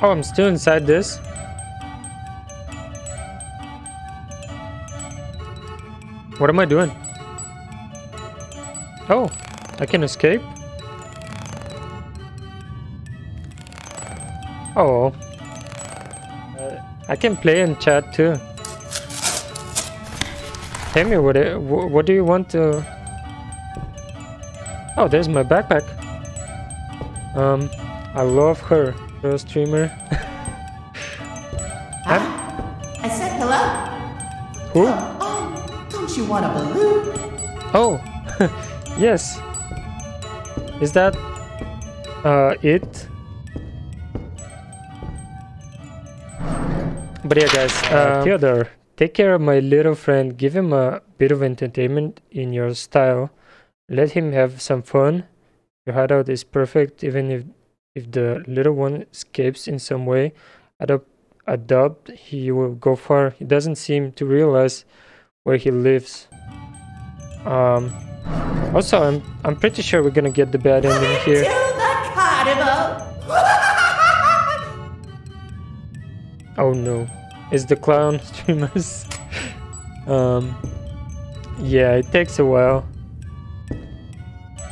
Oh, I'm still inside this. What am I doing? Oh, I can escape? Oh. Uh, I can play and chat too. Tell me what, what do you want to... Oh, there's my backpack. Um, I love her, the streamer. Huh? I said hello. Who? Oh, don't you want a balloon? Oh, yes. Is that uh, it? But yeah, guys, uh, Theodore, take care of my little friend. Give him a bit of entertainment in your style. Let him have some fun. Your hideout is perfect, even if if the little one escapes in some way. Adopt, adopt, he will go far. He doesn't seem to realize where he lives. Um. Also, I'm I'm pretty sure we're gonna get the bad ending here. To the carnival. Oh no. It's the clown streamers. um Yeah, it takes a while.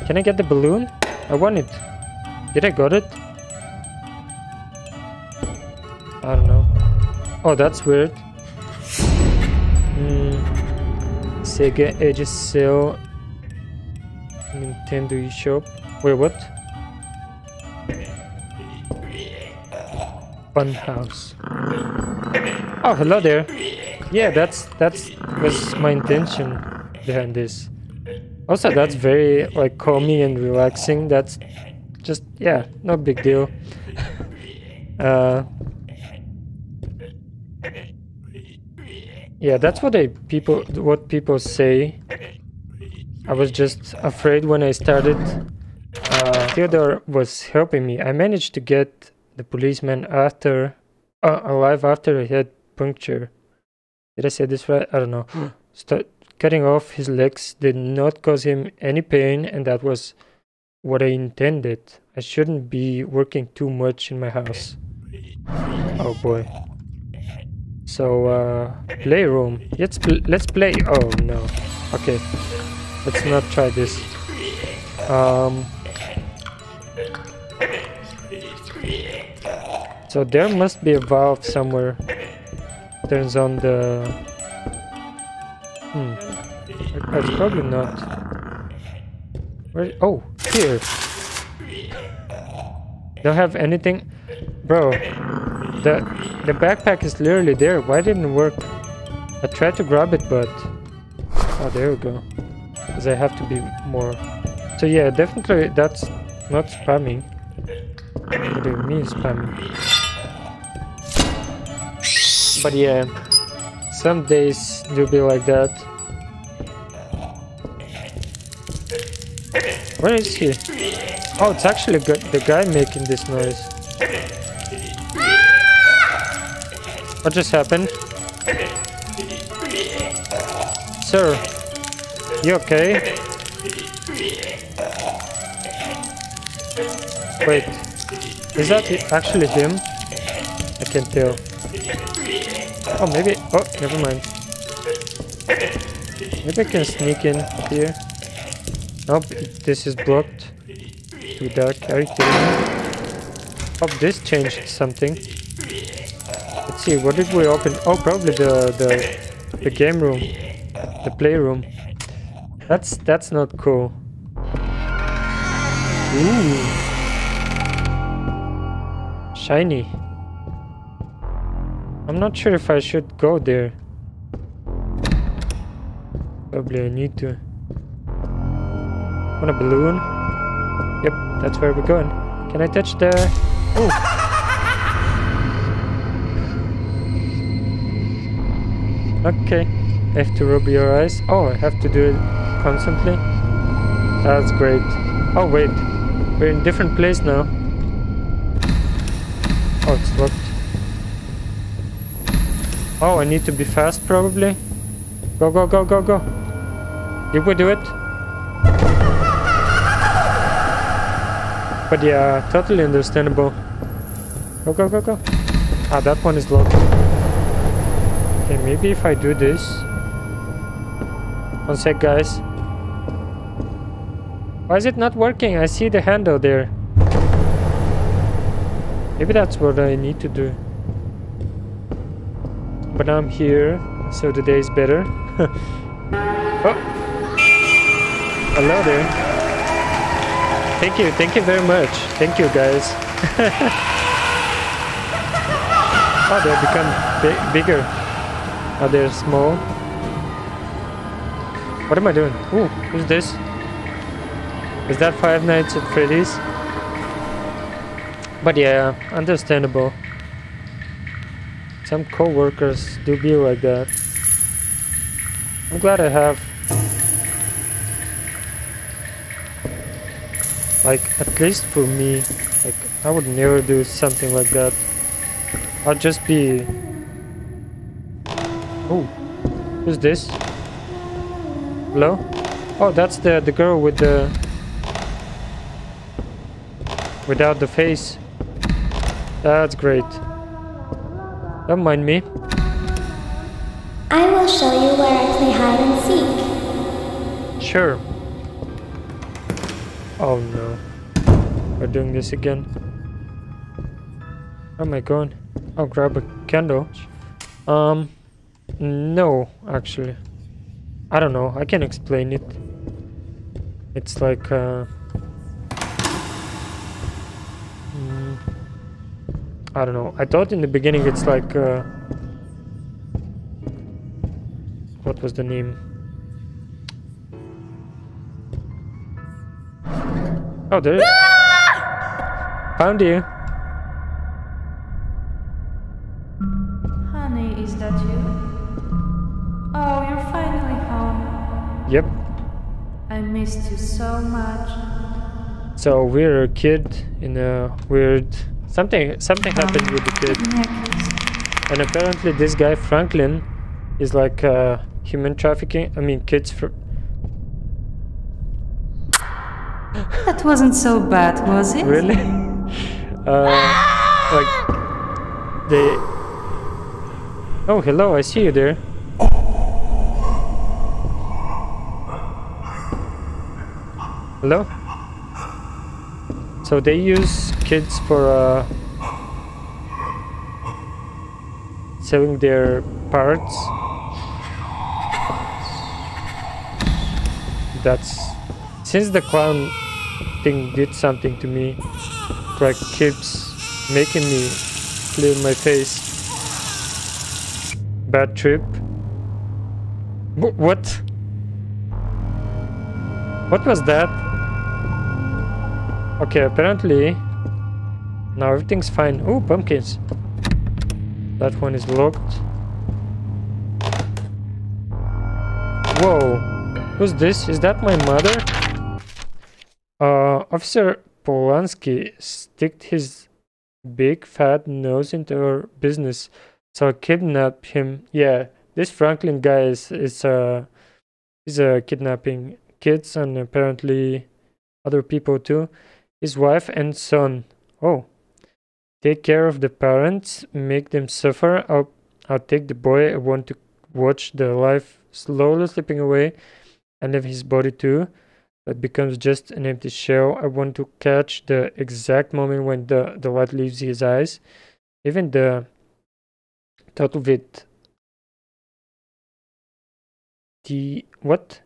Can I get the balloon? I want it. Did I got it? I don't know. Oh, that's weird. Hmm. Sega Edge Sale Nintendo eShop. Wait, what? Funhouse. Oh, hello there. Yeah, that's that's was my intention behind this. Also, that's very like calming and relaxing. That's just yeah, no big deal. uh, yeah, that's what I people what people say. I was just afraid when I started. Uh, Theodore was helping me. I managed to get the policeman after uh, alive after I had puncture. Did I say this right? I don't know. Start cutting off his legs did not cause him any pain, and that was what I intended. I shouldn't be working too much in my house. Oh boy. So, uh, playroom. Let's pl let's play. Oh no. Okay. Let's not try this. Um. So there must be a valve somewhere. Turns on the. Hmm. It's probably not. Where? Oh, here. Don't have anything, bro. The the backpack is literally there. Why didn't it work? I tried to grab it, but oh, there we go. Because I have to be more. So yeah, definitely that's not spamming. What do you mean spamming? But yeah, some days do be like that. Where is he? Oh, it's actually the guy making this noise. What just happened? Sir, you okay? Wait, is that actually him? I can't tell. Oh, maybe. Oh, never mind. Maybe I can sneak in here. Nope, this is blocked. Too dark. Are you kidding me? Oh, this changed something. Let's see. What did we open? Oh, probably the the the game room, the playroom. That's that's not cool. Ooh, shiny. I'm not sure if I should go there. Probably I need to. Want a balloon? Yep, that's where we're going. Can I touch the... Oh! Okay. I have to rub your eyes. Oh, I have to do it constantly? That's great. Oh, wait. We're in different place now. Oh, it's locked. Oh, I need to be fast probably. Go, go, go, go, go. Did we do it? But yeah, totally understandable. Go, go, go, go. Ah, that one is locked. Okay, maybe if I do this. One sec, guys. Why is it not working? I see the handle there. Maybe that's what I need to do. But I'm here, so the day is better. oh. Hello there. Thank you, thank you very much. Thank you, guys. oh, they become bi bigger. Oh, they're small. What am I doing? Ooh, who's this? Is that Five Nights at Freddy's? But yeah, understandable. Some co-workers do be like that. I'm glad I have like at least for me like I would never do something like that. I'd just be oh who's this? Hello? Oh that's the the girl with the without the face. That's great. Don't mind me. I will show you where I play hide and seek. Sure. Oh no. We're doing this again. Where am I going? I'll grab a candle. Um, no, actually. I don't know. I can explain it. It's like, uh... mm, I don't know. I thought in the beginning it's like, uh... What was the name? Oh, there. Found you. Honey, is that you? Oh, you're finally home. Yep. I missed you so much. So we're a kid in a weird something something happened with the kid, Necklace. and apparently this guy Franklin is like uh, human trafficking. I mean, kids for. That wasn't so bad, was it? Really? uh, like they. Oh, hello! I see you there. Hello. So they use kids for uh, selling their parts. That's since the clown thing did something to me. Like keeps making me clear my face. Bad trip. Wh- what? What was that? Okay, apparently now everything's fine. Oh, pumpkins. That one is locked. Whoa. Who's this? Is that my mother? Officer Polanski sticked his big fat nose into our business, so I kidnapped him. Yeah, this Franklin guy is is uh is uh, kidnapping kids and apparently other people too. His wife and son. Oh, take care of the parents, make them suffer. I'll I'll take the boy. I want to watch the life slowly slipping away, and leave his body too that becomes just an empty shell. I want to catch the exact moment when the, the light leaves his eyes. Even the thought of it. The what?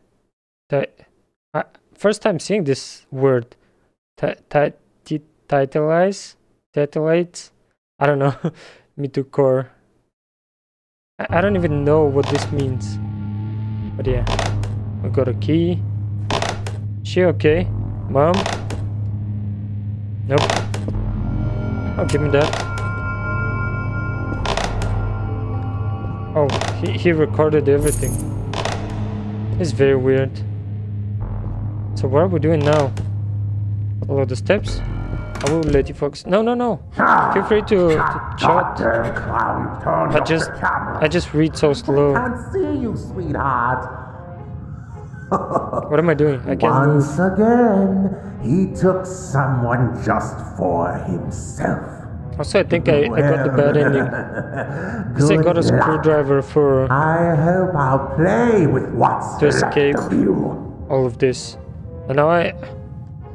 The uh, first time seeing this word. Ti- ti- ti- Titleize? Titleize? I don't know. Me too core. I, I don't even know what this means. But yeah. We got a key. She okay? Mom? Nope. Oh, give me that. Oh, he, he recorded everything. It's very weird. So what are we doing now? Follow the steps? I will let you folks. No, no, no. Feel free to, to chat. I just. I just read so slow. I can't see you, sweetheart. What am I doing? I. Once again, he took someone just for himself. Also, I think I, I got the bad ending. Because I got a screwdriver for I hope I'll play with what's To escape. all of this. And now I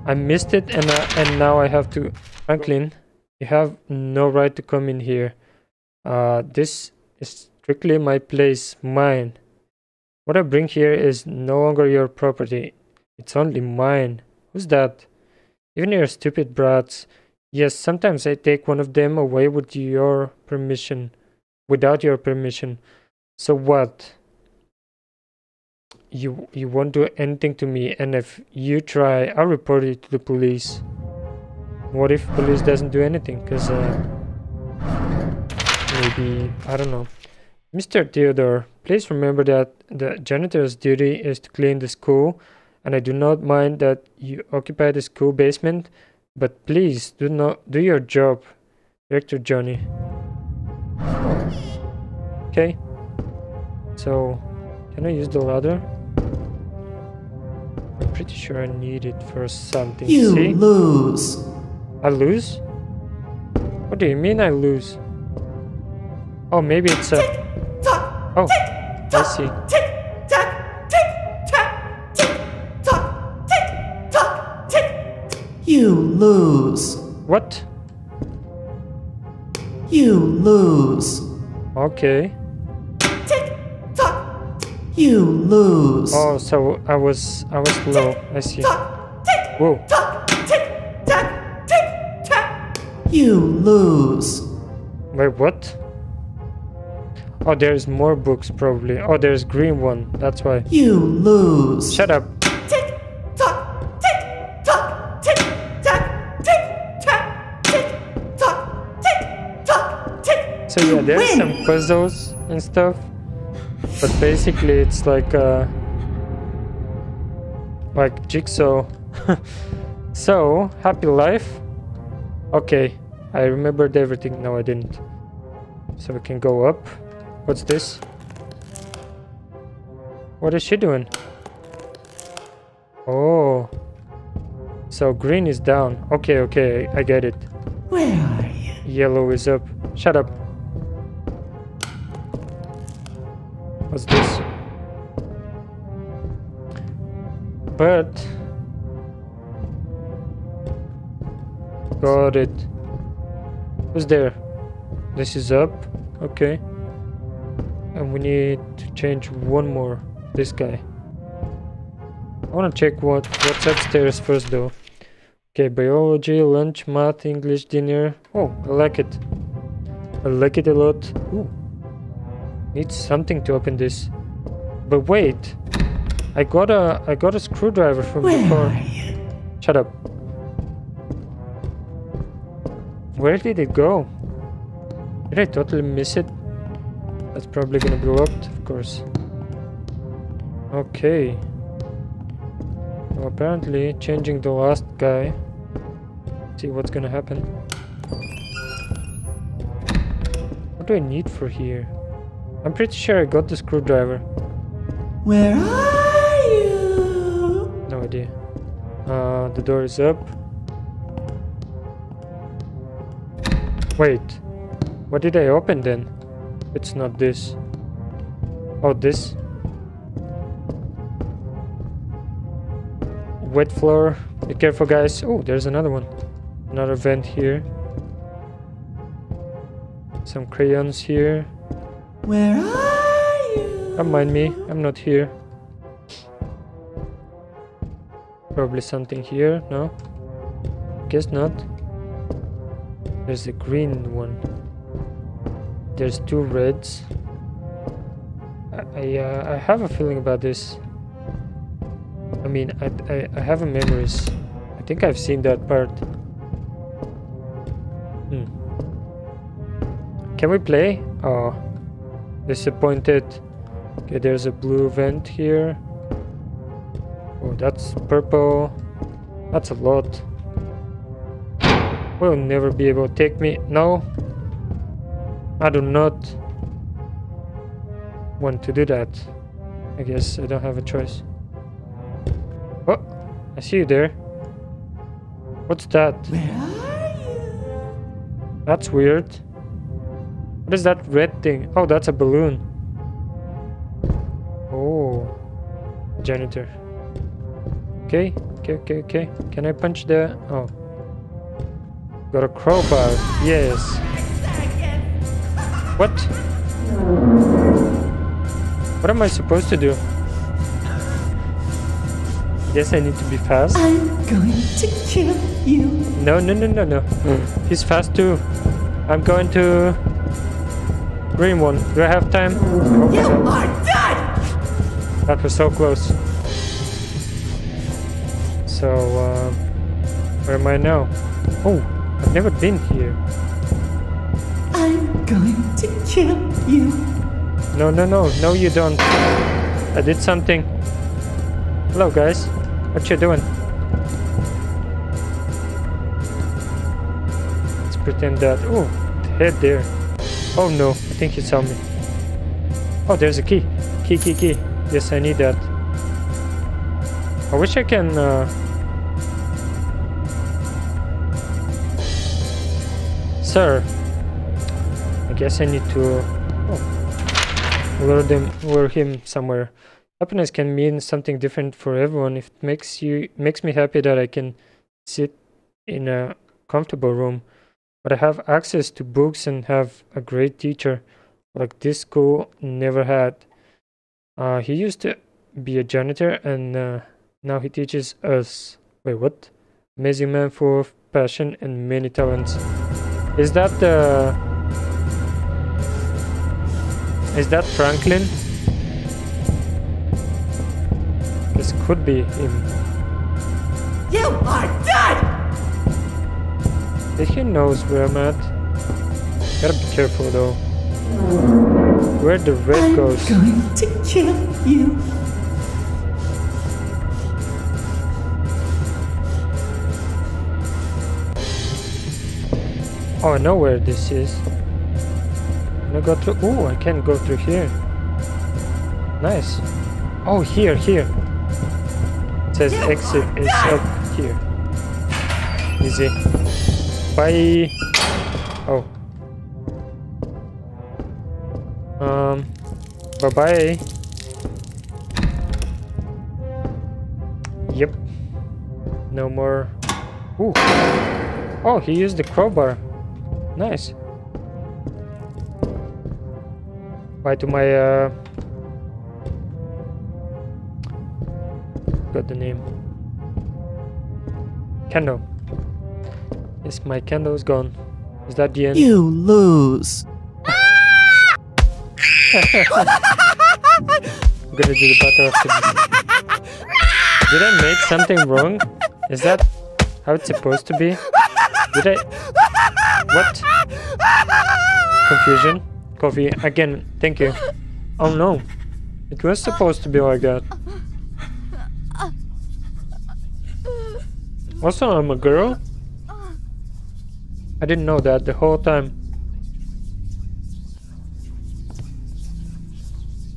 I missed it and I, and now I have to Franklin, you have no right to come in here. Uh this is strictly my place, mine. What I bring here is no longer your property. It's only mine. Who's that? Even your stupid brats. Yes, sometimes I take one of them away with your permission. Without your permission. So what? you you won't do anything to me and if you try i'll report it to the police what if police doesn't do anything because uh, maybe i don't know mr theodore please remember that the janitor's duty is to clean the school and i do not mind that you occupy the school basement but please do not do your job director johnny okay so can i use the ladder I'm pretty sure I need it for something. You See? lose. I lose? What do you mean I lose? Oh, maybe it's a. Oh, tock, Oh, I see. tick, tock, tick, tock, tick, tock, tick, tock, tick. You lose. What? You lose. Okay. Tick, tock. You lose. Oh, so I was I was low. I see. Tock, tick, Whoa. tock, tick, tock, tick, tock. You lose. Wait, what? Oh, there's more books probably. Oh, there's green one. That's why. You lose. Shut up. Tick, tock, tick, tock, tick, tock, tick, tock, tick, tock, tick, tock, tick. So yeah, there's win. some puzzles and stuff, but basically it's like uh, like jigsaw. so happy life. Okay, I remembered everything. No, I didn't. So we can go up. What's this? What is she doing? Oh. So green is down. Okay, okay, I get it. Where are you? Yellow is up. Shut up. What's this? But got it. Who's there? This is up. Okay. And we need to change one more. This guy. I wanna check what what's upstairs first though. Okay, biology, lunch, math, English, dinner. Oh, I like it. I like it a lot. Ooh. Need something to open this. But wait. I got a I got a screwdriver from Where before. Shut up. Where did it go? Did I totally miss it? That's probably gonna blow up, of course. Okay. Apparently, changing the last guy. See what's gonna happen. What do I need for here? I'm pretty sure I got the screwdriver. Where are you? No idea. Uh, the door is up. Wait. What did I open then? It's not this. Oh, this. Wet floor. Be careful, guys. Oh, there's another one. Another vent here. Some crayons here. Where are you? Don't mind me. I'm not here. Probably something here. No? Guess not. There's a green one. There's two reds. I uh, I have a feeling about this. I mean, I, I I have a memories. I think I've seen that part. Hmm. Can we play? Oh, disappointed. Okay, there's a blue vent here. Oh, that's purple. That's a lot. Will never be able to take me. No. I do not want to do that. I guess I don't have a choice. Oh, I see you there. What's that? Where are you? That's weird. What is that red thing? Oh, that's a balloon. Oh. Janitor. Okay, okay, okay, okay. Can I punch the... Oh. Got a crowbar. Yes. What? What am I supposed to do? Yes, I need to be fast. I'm going to kill you. No, no, no, no, no. He's fast too. I'm going to... Green one. Do I have time? I You do. are dead! That was so close. So, uh, where am I now? Oh, I've never been here. I'm going to kill you. No, no, no, no, you don't. I did something. Hello, guys. What you doing? Let's pretend that. Oh, head there. Oh no, I think he saw me. Oh, there's a key. Key, key, key. Yes, I need that. I wish I can. Uh... Sir, I guess I need to. Oh, lure them, lure him somewhere. Happiness can mean something different for everyone. If it makes you makes me happy that I can sit in a comfortable room, but I have access to books and have a great teacher like this school never had. Uh, he used to be a janitor and uh, now he teaches us. Wait, what? Amazing man full of passion and many talents. Is that the? Is that Franklin? This could be him. You are dead! Did he knows where I'm at? Gotta be careful though. Where the red I'm goes? going to kill you. Oh, I know where this is. Can I go through? Oh, I can go through here. Nice. Oh, here, here. It says exit is up here. Easy. Bye. Oh. Um. Bye bye. Yep. No more. Ooh. Oh, he used the crowbar. Nice. Bye to my uh got the name. Candle. Yes, my candle is gone. Is that the end? You lose. I'm gonna do the battle after this. Did I make something wrong? Is that how it's supposed to be? Did I? What? Confusion? Coffee. Again, thank you. Oh no. It was supposed to be like that. Also, I'm a girl? I didn't know that the whole time.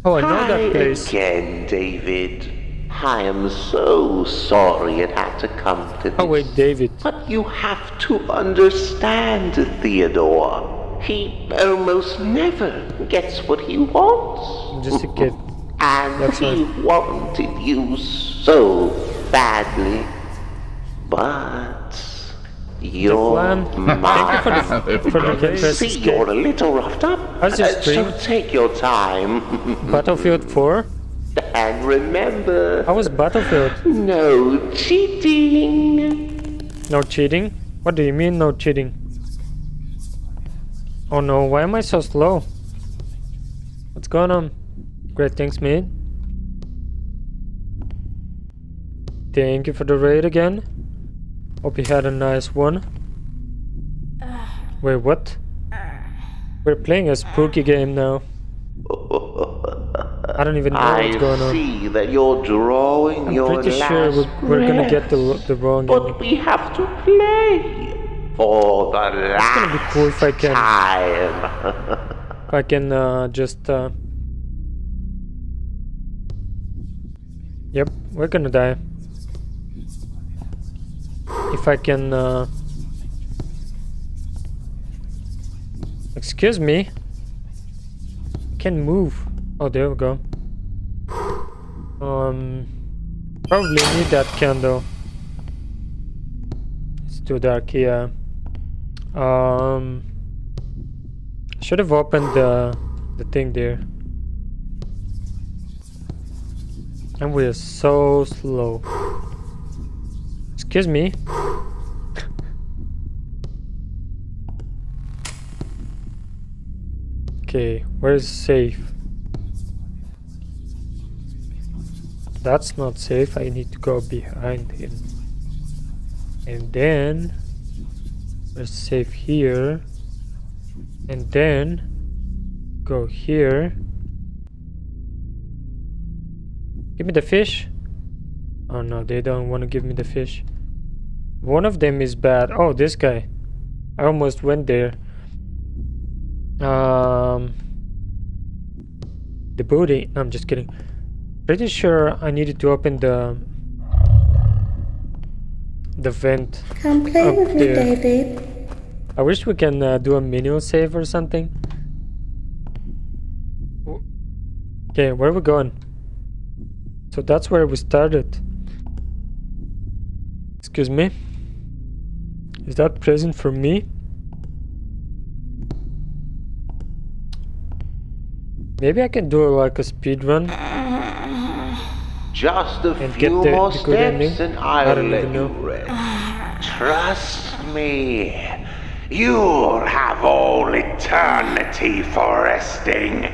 Oh, I know Hi that place. again, David. I am so sorry it had to come to this. Oh wait, David. But you have to understand, Theodore. He almost never gets what he wants. I'm just a kid. And That's he right. wanted you so badly. But. Thank you for the for the see you're a little roughed up. Uh, so take your time. Battlefield 4? and remember, How was Battlefield? no cheating. No cheating? What do you mean no cheating? Oh no, why am I so slow? What's going on? Great, thanks mate. Thank you for the raid again. Hope you had a nice one. Wait, what? We're playing a spooky game now. I don't even know I what's going on. see that you're drawing I'm your pretty sure we're, we're gonna get the, breath. the wrong But ending. we have to play for the last gonna be cool if I can. time. If I can uh, just. Uh... Yep, we're gonna die. If I can. Uh... Excuse me. Can move. Oh, there we go. Um, probably need that candle. It's too dark here. Um, should have opened the the thing there. And we're so slow. Excuse me. okay, where's safe? That's not safe. I need to go behind him. And then we're safe here. And then go here. Give me the fish. Oh no, they don't want to give me the fish. One of them is bad. Oh, this guy. I almost went there. Um, the booty. No, I'm just kidding. Pretty sure I needed to open the the vent. Come play with me, there. David. I wish we can uh, do a manual save or something. Okay, where are we going? So that's where we started. Excuse me? Is that present for me? Maybe I can do like a speed run. Just a And few the- more the good ending? steps and I I'll don't let you rest. Trust me. You'll have all eternity for resting.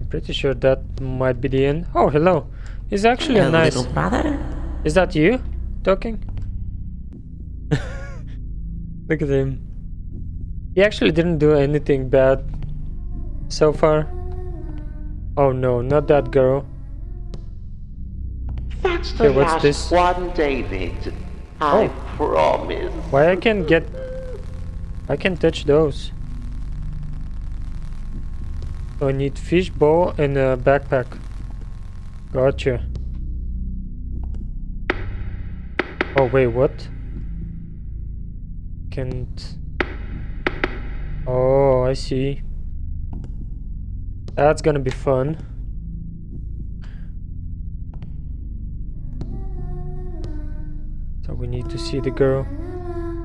I'm pretty sure that might be the end. Oh, hello. He's actually a nice. little brother. Is that you talking? Look at him. He actually didn't do anything bad so far. Oh no, not that girl. That's the Hey, what's last this? one, David. I Oh. promise. Why I can get... I can touch those. I need fish bowl and a backpack. Gotcha. Oh wait, what? Can't... Oh, I see. That's gonna be fun. So we need to see the girl.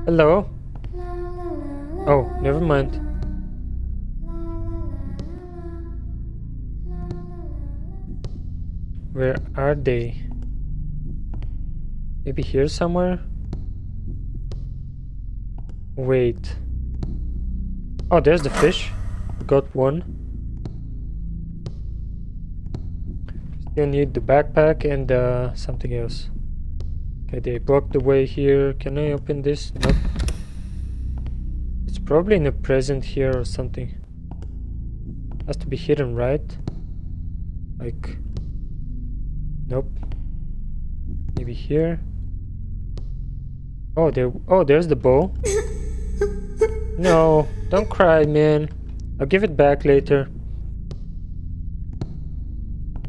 Hello? Oh, never mind. Where are they? Maybe here somewhere? Wait. Oh, there's the fish. Got one. Still need the backpack and uh, something else. Okay, they blocked the way here. Can I open this? Nope. It's probably in a present here or something. Has to be hidden, right? Like... Nope. Maybe here. Oh, there. Oh, there's the bow. no, don't cry, man. I'll give it back later.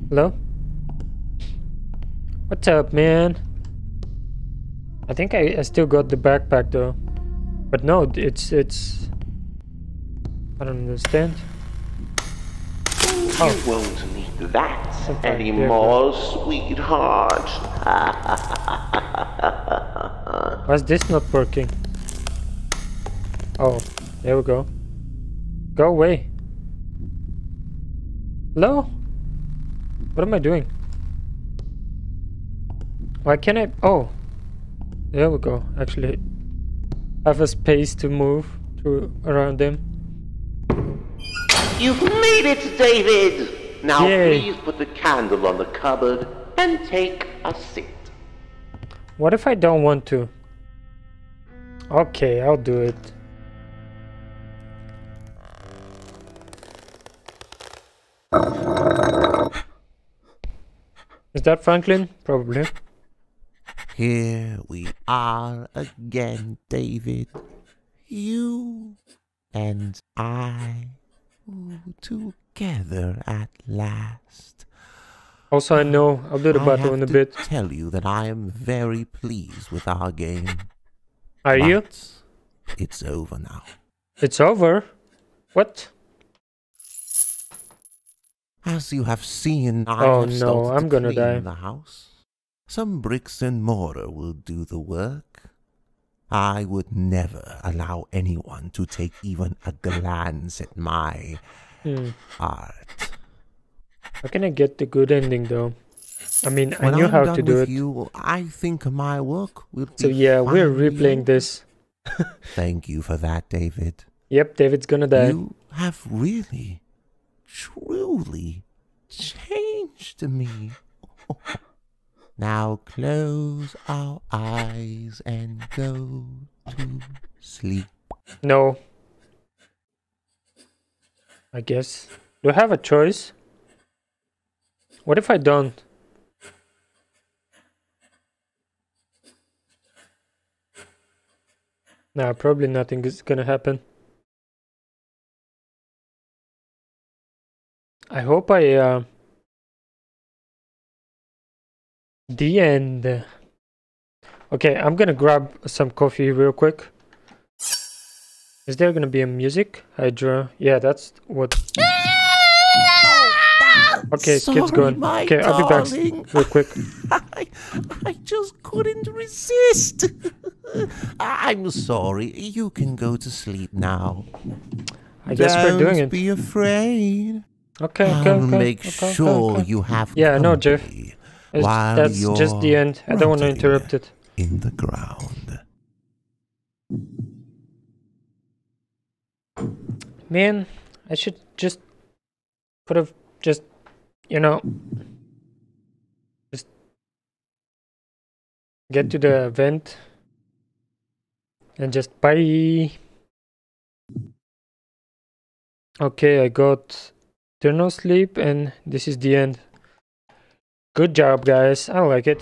Hello? What's up, man? I think I, I still got the backpack though. But no, it's it's I don't understand. You oh. won't need that Something anymore, sweetheart. Why's this not working? Oh, there we go. Go away. Hello? What am I doing? Why can't I? Oh, there we go. Actually, have a space to move through around them. You've made it, David! Now Yay. please put the candle on the cupboard and take a seat. What if I don't want to? Okay, I'll do it. Is that Franklin? Probably. Here we are again, David. You and I. together at last. Also, I know I'll do the battle in a to bit. tell you that I am very pleased with our game. Are you? It's over now. It's over. What? As you have seen, I Oh, have no, I'm to gonna die. the house. Some bricks and mortar will do the work. I would never allow anyone to take even a glance at my Hmm. art. How can I get the good ending though? I mean, When I knew I'm how to do with it. you, I think my work will So yeah, we're replaying this. Thank you for that, David. Yep, David's gonna die. You have really, truly changed me. now close our eyes and go to sleep. No. I guess. Do I have a choice? What if I don't? Nah, probably nothing is gonna happen. I hope I, uh... The end. Okay, I'm gonna grab some coffee real quick. Is there gonna be a music? Hydra. Yeah, that's what. Okay, Sorry, kids going. Okay, I'll be back real quick. I, I just couldn't resist. I'm sorry. You can go to sleep now. I guess we're doing Don't it. be afraid. Okay, okay, I'll okay. make okay, sure okay. you have Yeah, no, Jeff. company It's- while that's just the end. I don't want to interrupt it. in the ground. Man, I should just could have just you know just get to the event and just bye. Okay, I got Turn eternal sleep and this is the end. Good job guys. I like it.